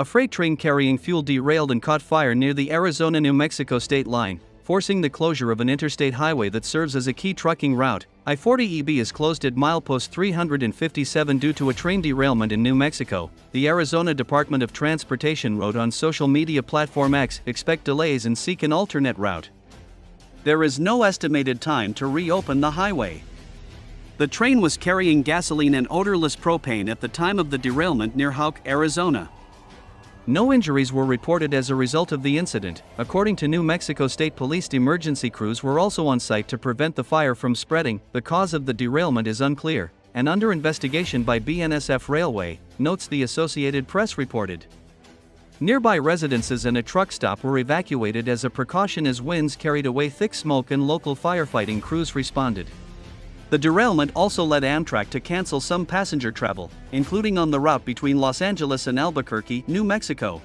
A freight train carrying fuel derailed and caught fire near the Arizona New Mexico state line, forcing the closure of an interstate highway that serves as a key trucking route. I 40 EB is closed at milepost 357 due to a train derailment in New Mexico. The Arizona Department of Transportation wrote on social media platform X expect delays and seek an alternate route. There is no estimated time to reopen the highway. The train was carrying gasoline and odorless propane at the time of the derailment near Houck, Arizona. No injuries were reported as a result of the incident. According to New Mexico State Police, emergency crews were also on site to prevent the fire from spreading. The cause of the derailment is unclear and under investigation by BNSF Railway, notes the Associated Press reported. Nearby residences and a truck stop were evacuated as a precaution as winds carried away thick smoke and local firefighting crews responded. The derailment also led Amtrak to cancel some passenger travel, including on the route between Los Angeles and Albuquerque, New Mexico.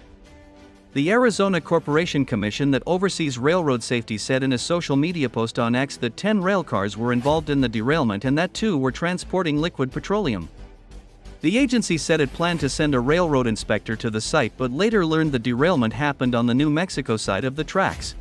The Arizona Corporation Commission that oversees railroad safety said in a social media post on X that 10 railcars were involved in the derailment and that two were transporting liquid petroleum. The agency said it planned to send a railroad inspector to the site but later learned the derailment happened on the New Mexico side of the tracks.